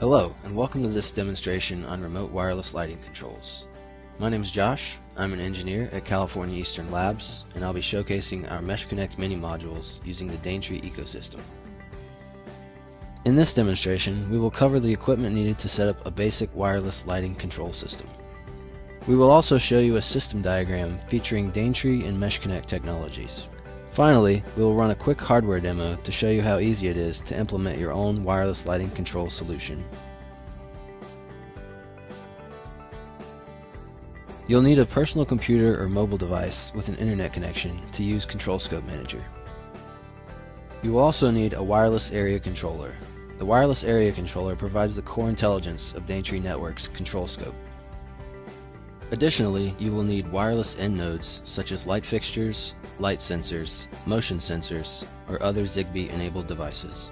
Hello, and welcome to this demonstration on remote wireless lighting controls. My name is Josh, I'm an engineer at California Eastern Labs, and I'll be showcasing our MeshConnect mini modules using the Daintree ecosystem. In this demonstration, we will cover the equipment needed to set up a basic wireless lighting control system. We will also show you a system diagram featuring Daintree and MeshConnect technologies. Finally, we will run a quick hardware demo to show you how easy it is to implement your own wireless lighting control solution. You'll need a personal computer or mobile device with an internet connection to use ControlScope Manager. You will also need a wireless area controller. The wireless area controller provides the core intelligence of Daintree Network's ControlScope. Additionally, you will need wireless end nodes such as light fixtures, light sensors, motion sensors, or other Zigbee enabled devices.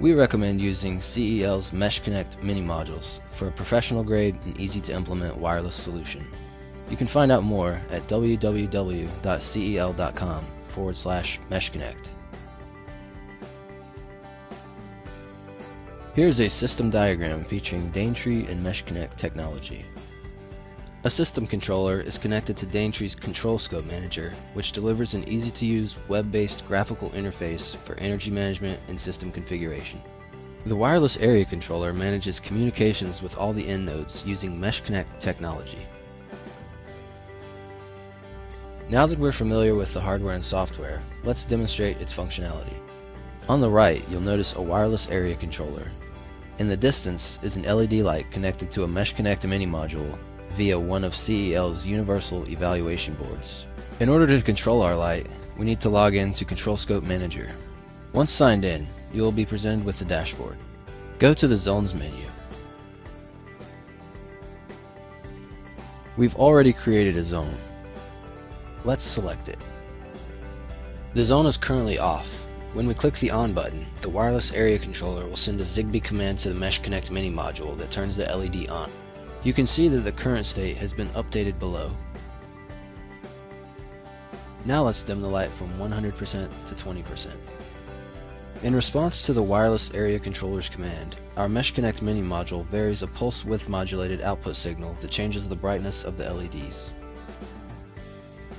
We recommend using CEL's MeshConnect mini modules for a professional grade and easy to implement wireless solution. You can find out more at www.cel.com forward slash meshconnect. Here's a system diagram featuring Daintree and MeshConnect technology. A system controller is connected to Daintree's ControlScope Manager, which delivers an easy-to-use web-based graphical interface for energy management and system configuration. The wireless area controller manages communications with all the end nodes using MeshConnect technology. Now that we're familiar with the hardware and software, let's demonstrate its functionality. On the right, you'll notice a wireless area controller. In the distance is an LED light connected to a MeshConnect mini module via one of CEL's universal evaluation boards. In order to control our light, we need to log in to ControlScope Manager. Once signed in, you will be presented with the dashboard. Go to the Zones menu. We've already created a zone. Let's select it. The zone is currently off. When we click the On button, the wireless area controller will send a Zigbee command to the MeshConnect mini module that turns the LED on. You can see that the current state has been updated below. Now let's dim the light from 100% to 20%. In response to the wireless area controller's command, our MeshConnect mini module varies a pulse width modulated output signal that changes the brightness of the LEDs.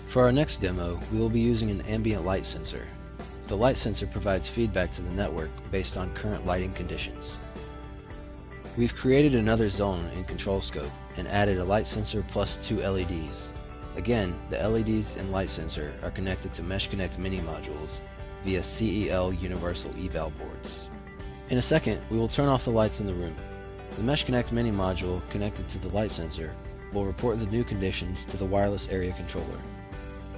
For our next demo, we will be using an ambient light sensor. The light sensor provides feedback to the network based on current lighting conditions. We've created another zone in ControlScope and added a light sensor plus two LEDs. Again, the LEDs and light sensor are connected to Mesh MeshConnect mini modules via CEL Universal Eval boards. In a second, we will turn off the lights in the room. The MeshConnect mini module connected to the light sensor will report the new conditions to the wireless area controller.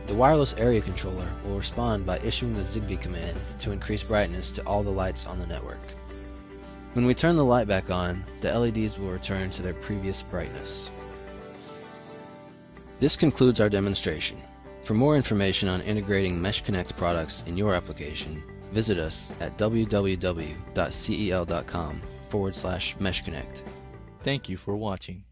The wireless area controller will respond by issuing the Zigbee command to increase brightness to all the lights on the network. When we turn the light back on, the LEDs will return to their previous brightness. This concludes our demonstration. For more information on integrating MeshConnect products in your application, visit us at www.cel.com forward slash meshconnect. Thank you for watching.